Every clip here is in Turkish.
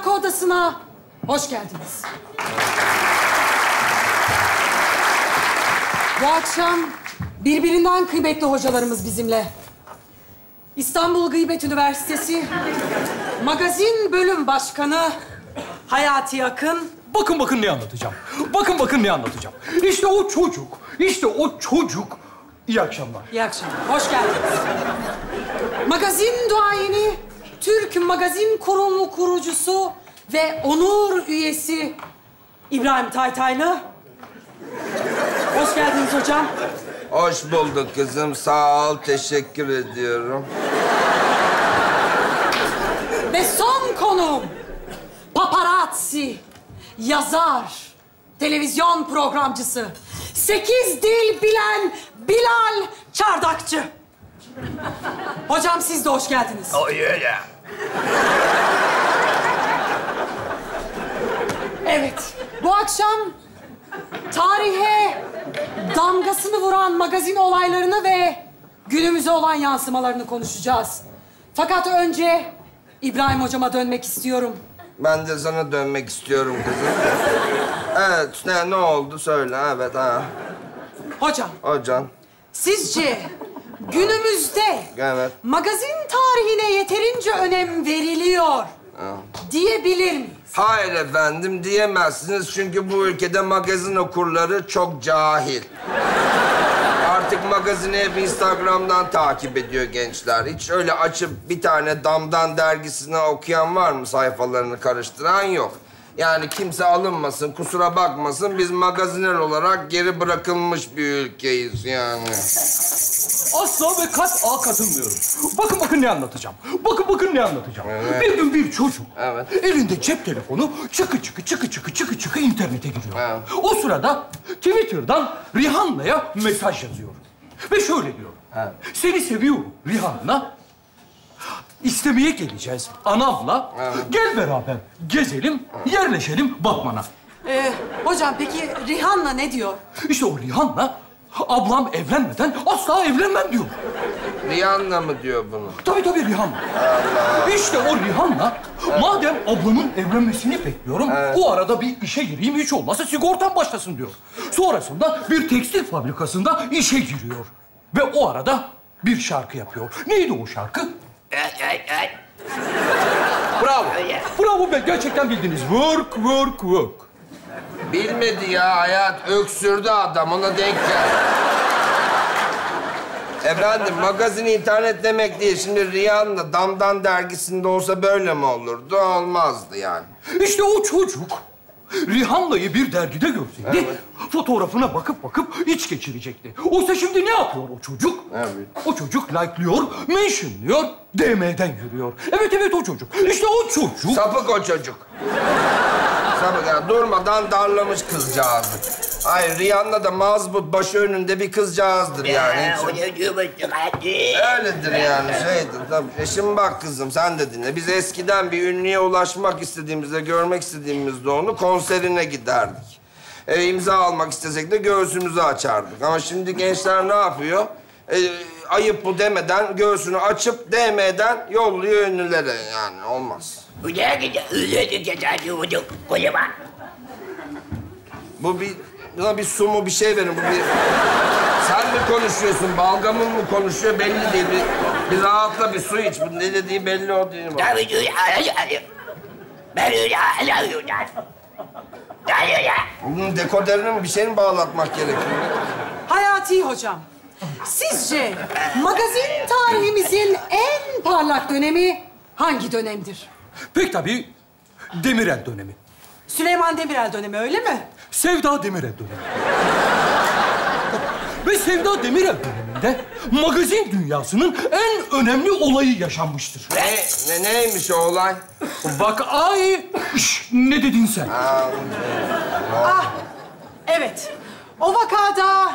arka odasına hoş geldiniz. Bu akşam birbirinden kıymetli hocalarımız bizimle. İstanbul Gıybet Üniversitesi Magazin Bölüm Başkanı Hayati Akın Bakın bakın ne anlatacağım. Bakın bakın ne anlatacağım. İşte o çocuk, işte o çocuk. İyi akşamlar. İyi akşamlar. Hoş geldiniz. Magazin duayeni, Magazin Kurumu kurucusu ve onur üyesi İbrahim Taytaylı. Hoş geldiniz hocam. Hoş bulduk kızım. Sağ ol. Teşekkür ediyorum. Ve son konuğum, paparazzi, yazar, televizyon programcısı, sekiz dil bilen Bilal Çardakçı. Hocam siz de hoş geldiniz. Öyle. Evet, bu akşam tarihe damgasını vuran magazin olaylarını ve günümüze olan yansımalarını konuşacağız. Fakat önce İbrahim hocama dönmek istiyorum. Ben de sana dönmek istiyorum kızım. Evet, ne, ne oldu söyle. Evet, ha. Hocam, Hocam. sizce günümüzde Evet. magazin tarihine yeterince önem veriliyor diyebilir miyiz? Hayır efendim diyemezsiniz çünkü bu ülkede magazin okurları çok cahil. Artık magazini hep Instagram'dan takip ediyor gençler. Hiç öyle açıp bir tane Damdan dergisini okuyan var mı sayfalarını karıştıran yok. Yani kimse alınmasın, kusura bakmasın. Biz magazinel olarak geri bırakılmış bir ülkeyiz yani. Asla ve kat'a katılmıyorum. Bakın bakın ne anlatacağım. Bakın bakın ne anlatacağım. Evet. Bir gün bir çocuk Evet. elinde cep telefonu çıkı çıkı çıkı çıkı çıkı çıkı internete giriyor. Evet. O sırada Twitter'dan Rihanna'ya mesaj yazıyor. Ve şöyle diyor. Evet. Seni seviyorum Rihanna. İstemeye geleceğiz anamla. Evet. Gel beraber gezelim, yerleşelim Batman'a. Ee, hocam peki Rihanna ne diyor? İşte o Rihanna, ablam evlenmeden asla evlenmem diyor. Rihanna mı diyor bunu? Tabii tabii Rihanna. İşte o Rihanna, madem ablamın evlenmesini bekliyorum, o arada bir işe gireyim, hiç olmazsa sigortam başlasın diyor. Sonrasında bir tekstil fabrikasında işe giriyor. Ve o arada bir şarkı yapıyor. Neydi o şarkı? Bravo. Bravo be, gerçekten bildiniz. Work, work, work. Bilmedi ya hayat. Öksürdü adam. Ona denk geldi. Efendim magazin internet demek değil. Şimdi Rihanna Damdan dergisinde olsa böyle mi olurdu? Olmazdı yani. İşte o çocuk Rihanna'yı bir dergide görseydi fotoğrafına bakıp bakıp iç geçirecekti. Oysa şimdi ne yapıyor o çocuk? Evet. O çocuk like'lıyor, mentionlıyor, DM'den yürüyor. Evet evet o çocuk. İşte o çocuk. Sapık o çocuk. Sapık yani durmadan darlamış kızcağızı. Ay Rihanna da mazbut başı önünde bir kızcağızdır yani. Öyledir yani şeydir tabii. E şimdi bak kızım sen de dinle. Biz eskiden bir ünlüye ulaşmak istediğimizde, görmek istediğimizde onu konserine giderdik. E, imza almak istesek de göğsümüzü açardık. Ama şimdi gençler ne yapıyor? E, ayıp bu demeden göğsünü açıp DM'den yolluyor ünlülere yani olmaz. Bu bir, buna bir su mu bir şey verin. Bu bir... Sen mi konuşuyorsun, balgamın mı konuşuyor belli değil. Bir, bir rahatla bir su iç. Bu ne dediği belli o değil. Bak. Bunun dekoderine mi bir şey mi bağlatmak gerekiyor? Hayati hocam, sizce magazin tarihimizin en parlak dönemi hangi dönemdir? Pek tabii Demirel dönemi. Süleyman Demirel dönemi öyle mi? Sevda Demirel dönemi. Ve Sevda Demirel döneminde magazin dünyasının en önemli olayı yaşanmıştır. Ne, ne neymiş o olay? Bak ay, Şş, ne dedin sen? Ah, evet. O vakada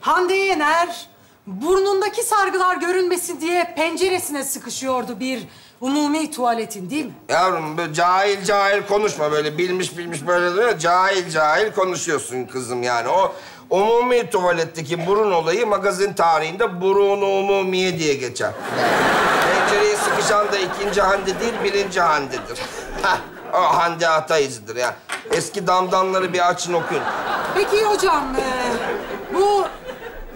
Hande Yener burnundaki sargılar görünmesin diye penceresine sıkışıyordu bir umumi tuvaletin değil mi? Yavrum böyle cahil cahil konuşma böyle bilmiş bilmiş böyle diyor cahil cahil konuşuyorsun kızım yani. O umumi tuvaletteki burun olayı magazin tarihinde burun umumiye diye geçer. pencereye sıkışan da ikinci Hande değil, birinci Hande'dir. Heh, o Hande Atayız'dır ya. Eski damdanları bir açın okuyun. Peki hocam, e, bu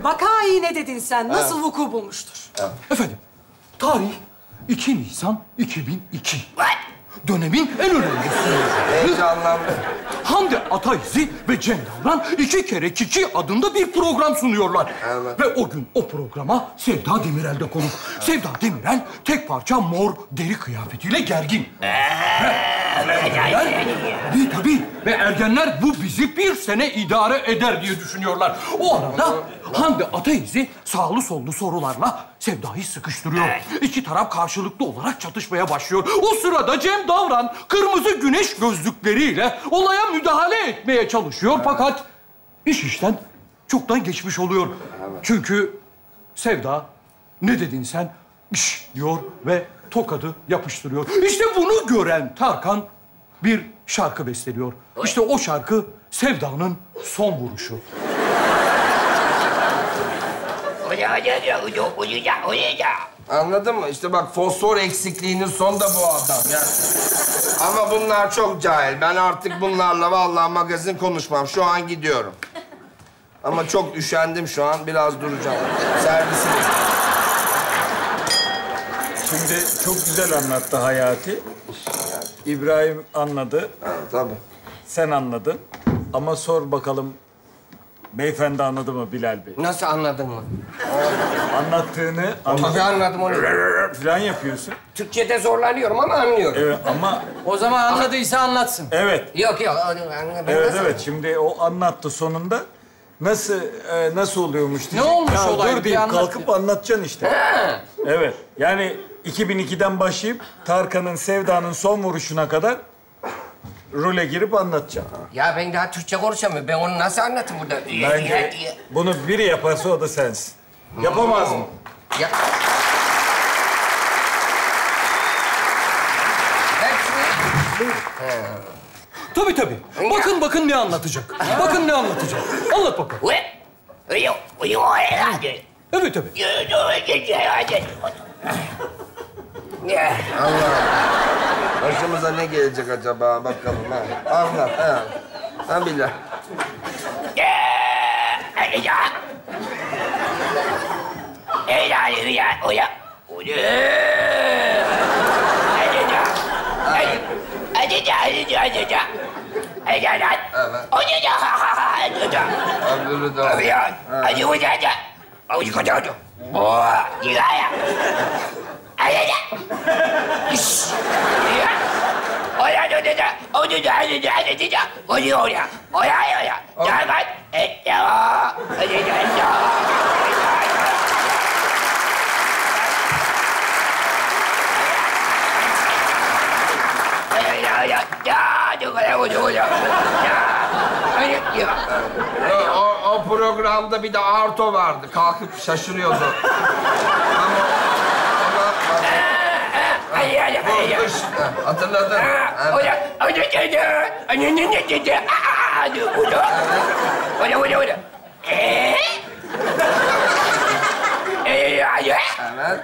vakayı ne dedin sen? Nasıl vuku bulmuştur? Efendim, tarih 2 Nisan 2002. Dönemin en önemli sınırları. Heyecanlandım. Hande Ataizi ve Cem Davran iki kere Kiki adında bir program sunuyorlar. Evet. Ve o gün o programa Sevda Demirel de konuk. Sevda Demirel tek parça mor deri kıyafetiyle gergin. Ergenler, tabii tabii. Ve ergenler bu bizi bir sene idare eder diye düşünüyorlar. O arada Hande Ataizi sağlı sollu sorularla Sevda'yı sıkıştırıyor. İki taraf karşılıklı olarak çatışmaya başlıyor. O sırada Cem Davran kırmızı güneş gözlükleriyle olaya müdahale etmeye çalışıyor. Fakat iş işten çoktan geçmiş oluyor. Çünkü Sevda ne dedin sen? İş diyor ve tokadı yapıştırıyor. İşte bunu gören Tarkan bir şarkı besteliyor. İşte o şarkı Sevda'nın son vuruşu. Anladın mı? İşte bak fosfor eksikliğinin sonu da bu adam ya. Ama bunlar çok cahil. Ben artık bunlarla vallahi magazin konuşmam. Şu an gidiyorum. Ama çok üşendim şu an. Biraz duracağım. Servisi Şimdi çok güzel anlattı Hayati. İbrahim anladı, Ha, tabii. sen anladın. Ama sor bakalım beyefendi anladı mı Bilal Bey? Nasıl anladın mı? Anlattığını Tabii anladı anladım onu. falan yapıyorsun. Türkçe'de zorlanıyorum ama anlıyorum. Evet ama O zaman anladıysa anlatsın. evet. Yok yok anladım. Evet evet şimdi o anlattı sonunda. Nasıl e, nasıl oluyormuş diyecek. olmuş ya, olay? Dur Bir deyip anlat kalkıp anlatacaksın işte. Evet. Yani 2002'den başlayıp Tarkan'ın Sevda'nın son vuruşuna kadar role girip anlatacaksın. Ya ben daha Türkçe konuşamıyorum. Ben onu nasıl anlatayım burada? Bence bunu biri yaparsa o da sensin. Yapamaz mı? Ya... Tabii tabii. Bakın bakın ne anlatacak. Bakın ne anlatacak. Anlat bakalım. Evet tabii. Başımıza ne gelecek acaba bakalım ha. Anlat ha. Ha. Öbürü de o. O, programda bir de Arto vardı. Kalkıp şaşırıyordu. ama... bu kış... Hatırladın. Ha, Evet.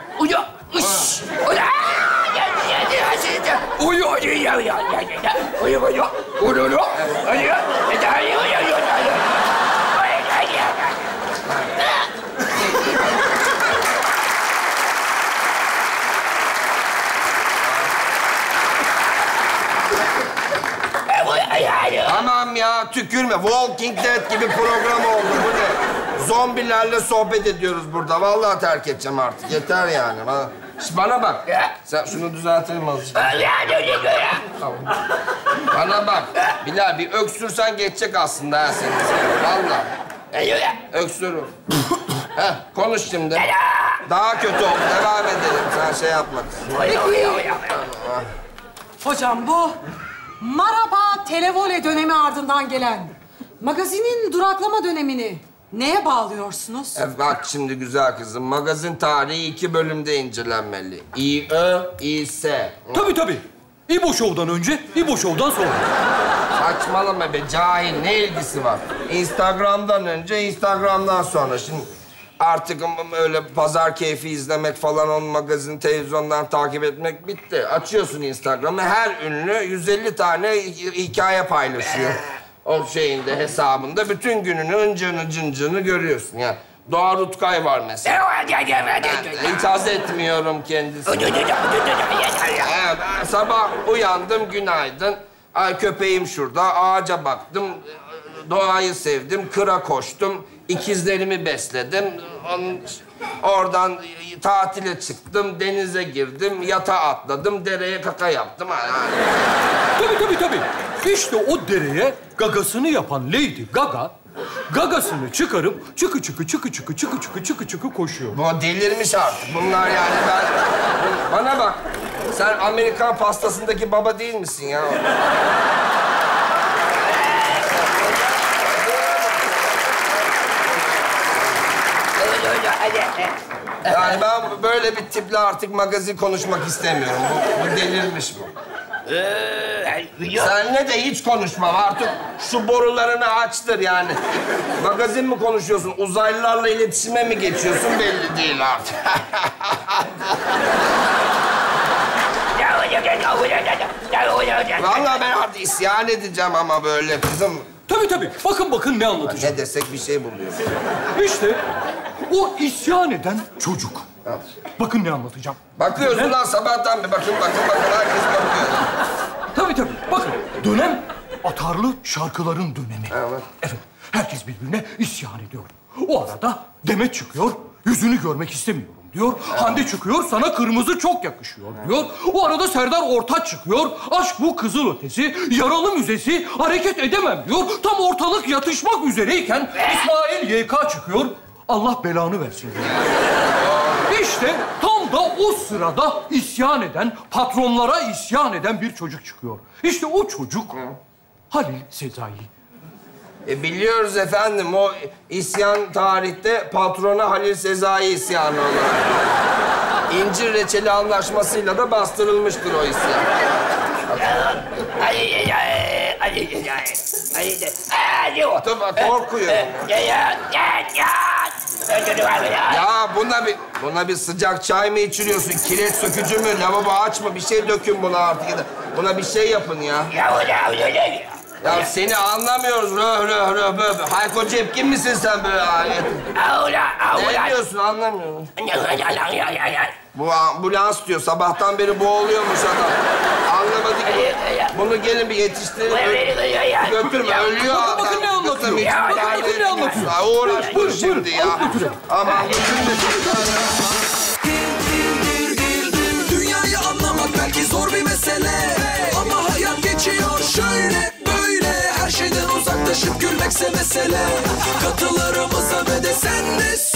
Tamam ya tükürme. Walking Dead gibi program oldu. Bu ne? Zombilerle sohbet ediyoruz burada. Vallahi terk edeceğim artık. Yeter yani. Bana, Şş, bana bak. Sen şunu düzeltelim azıcık. Tamam. Bana bak. Bilal bir öksürsen geçecek aslında ha senin. Vallahi. Öksürüm. Heh, konuş şimdi. Daha kötü oldu. Devam edelim. Sen şey yapma. Hocam bu Maraba Televole dönemi ardından gelen magazinin duraklama dönemini neye bağlıyorsunuz? E bak şimdi güzel kızım. Magazin tarihi iki bölümde incelenmeli. İ-Ö, İ-S. Tabii tabii. İbo Show'dan önce, İbo Show'dan sonra. Saçmalama be cahil. Ne ilgisi var? Instagram'dan önce, Instagram'dan sonra. Şimdi Artık öyle pazar keyfi izlemek falan, onun magazin televizyondan takip etmek bitti. Açıyorsun Instagram'ı, her ünlü 150 tane hi- hikaye paylaşıyor. O şeyinde, hesabında. Bütün gününü, ıncını, cıncını görüyorsun yani. Doğa Rutkay var mesela. Ben haz etmiyorum ben sabah uyandım, günaydın. Ay köpeğim şurada, ağaca baktım. Doğayı sevdim, kıra koştum. ikizlerimi besledim. Onun- Oradan tatile çıktım, denize girdim, yata atladım, dereye kaka yaptım. Tabii tabii tabii. İşte o dereye gagasını yapan Lady Gaga, gagasını çıkarıp çıkı çıkı çıkı çıkı çıkı çıkı çıkı çıkı koşuyor. Bu delirmiş artık. Bunlar yani ben... Bana bak. Sen Amerikan pastasındaki baba değil misin ya? Yani ben böyle bir tiple artık magazin konuşmak istemiyorum. Bu, bu delirmiş bu. Senle de hiç konuşmam. Artık şu borularını açtır yani. Magazin mi konuşuyorsun? Uzaylılarla iletişime mi geçiyorsun? Belli değil artık. Vallahi ben artık isyan edeceğim ama böyle kızım. Tabii tabii. Bakın bakın ne anlatacağım. Ne desek bir şey buluyor. İşte o isyan eden çocuk. Bakın ne anlatacağım. Bakıyorsun lan sabahtan bir bakın bakın bakın herkes bakıyor. Tabii tabii. Bakın dönem atarlı şarkıların dönemi. Evet. Evet. Herkes birbirine isyan ediyor. O arada Demet çıkıyor, yüzünü görmek istemiyorum diyor. Hande çıkıyor, sana kırmızı çok yakışıyor diyor. O arada Serdar Ortaç çıkıyor, aşk bu kızıl ötesi, yaralı müzesi, hareket edemem diyor. Tam ortalık yatışmak üzereyken İsmail YK çıkıyor, Allah belanı versin diyor. İşte tam da o sırada isyan eden, patronlara isyan eden bir çocuk çıkıyor. İşte o çocuk Halil Sezai. E biliyoruz efendim o isyan tarihte patrona Halil Sezai isyanı olarak. İncir reçeli anlaşmasıyla da bastırılmıştır o isyan. Dur bak korkuyorum. Ya buna bir buna bir sıcak çay mı içiriyorsun? Kireç sökücü mü? Lavabo aç mı? Bir şey dökün buna artık. ya da Buna bir şey yapın ya. Ya seni anlamıyoruz. Röh röh röh böyle. Hayko Cepkin misin sen böyle alet? Ne diyorsun anlamıyorum. Bu ambulans diyor. Sabahtan beri boğuluyormuş adam. Anlamadık. Bu- Bunu gelin bir yetiştirin. Götürme. Ölüyor adam. bakın ne anlatıyor. Ya, bakın ne anlatıyor. Uğraş Buyurun, şimdi ya. Aman. Dünyayı anlamak belki zor bir mesele Ama hayat geçiyor şöyle Paylaşıp gülmekse mesele. Katılarımıza ve de sen de